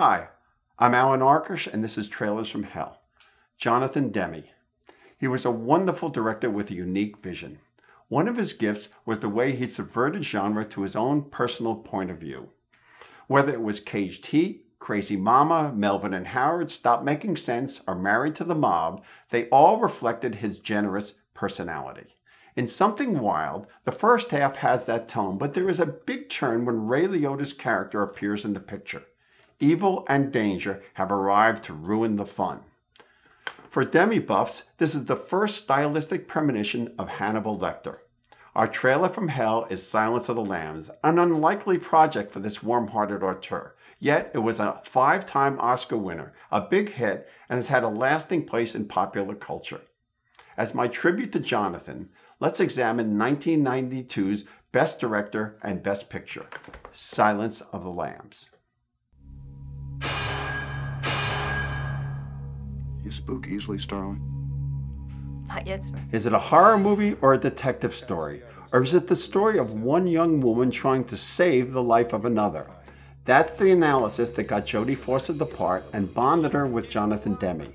Hi, I'm Allan Arkush, and this is Trailers from Hell. Jonathan Demme. He was a wonderful director with a unique vision. One of his gifts was the way he subverted genre to his own personal point of view. Whether it was Caged Heat, Crazy Mama, Melvin and Howard, Stop Making Sense, or Married to the Mob, they all reflected his generous personality. In Something Wild, the first half has that tone, but there is a big turn when Ray Liotta's character appears in the picture. Evil and danger have arrived to ruin the fun. For Demme buffs, this is the first stylistic premonition of Hannibal Lecter. Our trailer from hell is Silence of the Lambs, an unlikely project for this warm-hearted auteur. Yet it was a five-time Oscar winner, a big hit, and has had a lasting place in popular culture. As my tribute to Jonathan, let's examine 1992's Best Director and Best Picture, Silence of the Lambs. You spook easily, Starling? Not yet, sir. Is it a horror movie or a detective story? Or is it the story of one young woman trying to save the life of another? That's the analysis that got Jodie Foster the part and bonded her with Jonathan Demme.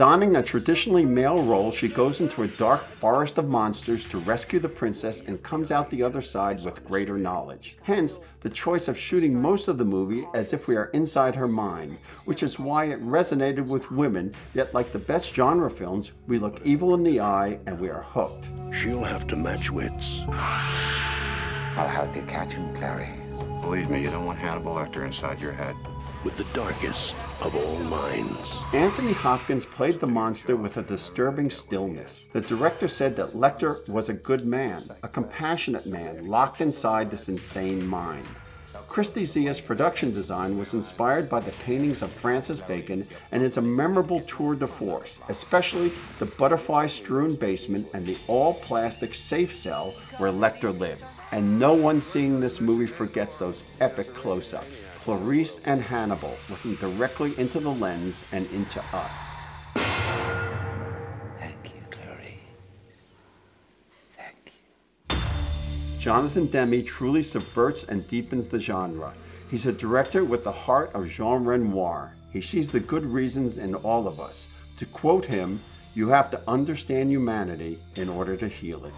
Donning a traditionally male role, she goes into a dark forest of monsters to rescue the princess and comes out the other side with greater knowledge. Hence, the choice of shooting most of the movie as if we are inside her mind, which is why it resonated with women, yet like the best genre films, we look evil in the eye and we are hooked. She'll have to match wits. I'll help you catch him, Clary. Believe me, you don't want Hannibal Lecter inside your head. With the darkest of all minds. Anthony Hopkins played the monster with a disturbing stillness. The director said that Lecter was a good man, a compassionate man locked inside this insane mind. Kristi Zea's production design was inspired by the paintings of Francis Bacon and is a memorable tour de force, especially the butterfly strewn basement and the all plastic safe cell where Lecter lives. And no one seeing this movie forgets those epic close ups. Clarice and Hannibal looking directly into the lens and into us. Jonathan Demme truly subverts and deepens the genre. He's a director with the heart of Jean Renoir. He sees the good reasons in all of us. To quote him, you have to understand humanity in order to heal it.